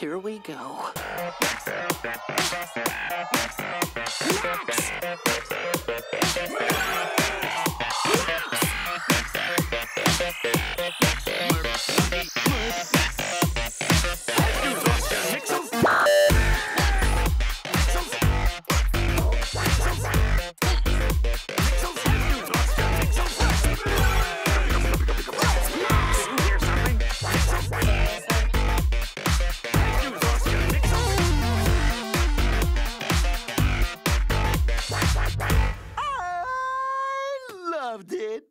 Here we go. Max. Max. Max. love, dude.